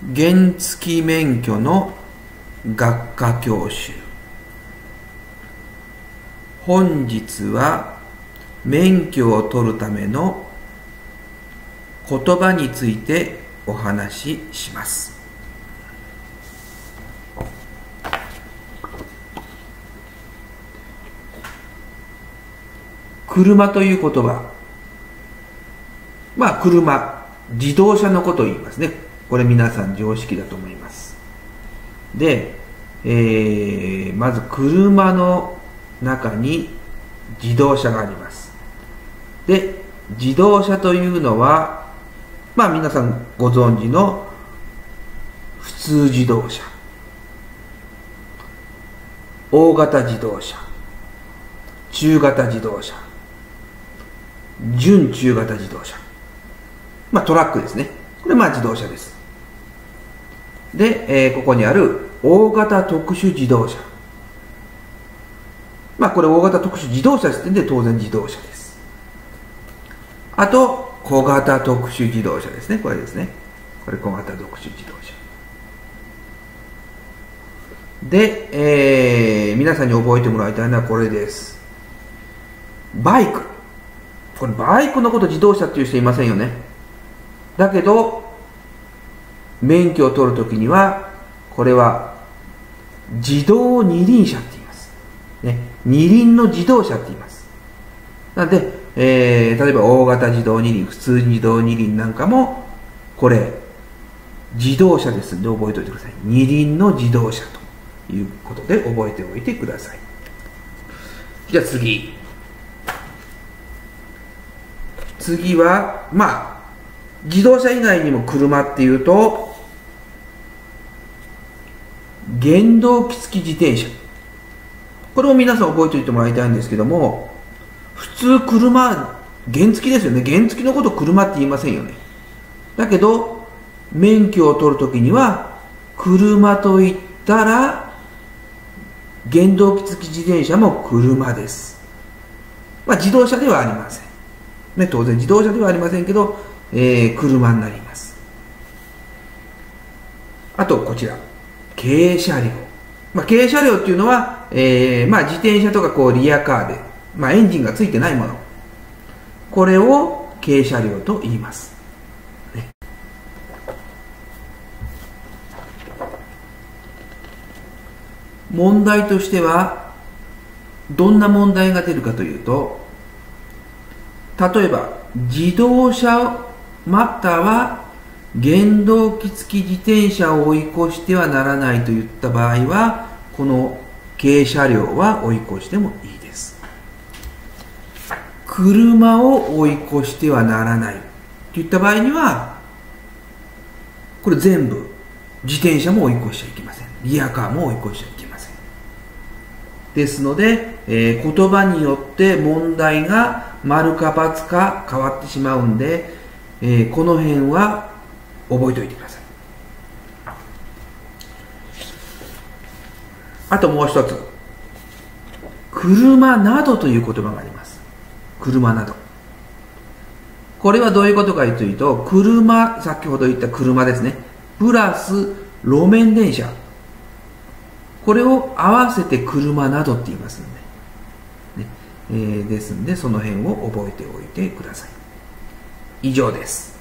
原付免許の学科教習。本日は免許を取るための言葉についてお話しします。車という言葉。まあ車。自動車のことを言いますね。これ皆さん常識だと思います。で、えー、まず車の中に自動車があります。で自動車というのはまあ皆さんご存知の普通自動車。大型自動車中型自動車準中型自動車。まあトラックですね。これまあ自動車です。で、えー、ここにある大型特殊自動車。まあこれ大型特殊自動車ですで当然自動車です。あと小型特殊自動車ですね。これですね。これ小型特殊自動車。で、えー、皆さんに覚えてもらいたいのはこれです。バイク。これバイクのこと自動車っていう人いませんよね。だけど免許を取るときにはこれは自動二輪車って言います、ね、二輪の自動車って言います。なので、えー、例えば大型自動二輪普通自動二輪なんかもこれ自動車ですんで覚えておいてください。二輪の自動車ということで覚えておいてください。じゃあ次。次はまあ自動車以外にも車っていうと原動機付き自転車。これを皆さん覚えておいてもらいたいんですけども普通車原付きですよね。原付きのこと車って言いませんよね。だけど免許を取るときには車と言ったら原動機付き自転車も車です。まあ自動車ではありません。ね当然自動車ではありませんけど、えー、車になります。あとこちら。軽車両。まあ、軽車両っていうのは、えー、まあ、自転車とかこうリアカーで、まあ、エンジンがついてないもの。これを軽車両と言います。ね、問題としては、どんな問題が出るかというと、例えば、自動車または原動機付き自転車を追い越してはならないといった場合はこの軽車両は追い越してもいいです。車を追い越してはならないといった場合にはこれ全部自転車も追い越しちゃいけません。リアカーも追い越しちゃいけません。ですので、えー、言葉によって問題が丸か×か変わってしまうんで、えー、この辺は覚えておいてください。あともう一つ。車などという言葉があります。車など。これはどういうことかというと車先ほど言った車ですね。プラス路面電車。これを合わせて車などって言いますので、ね。えー、ですんでその辺を覚えておいてください。以上です。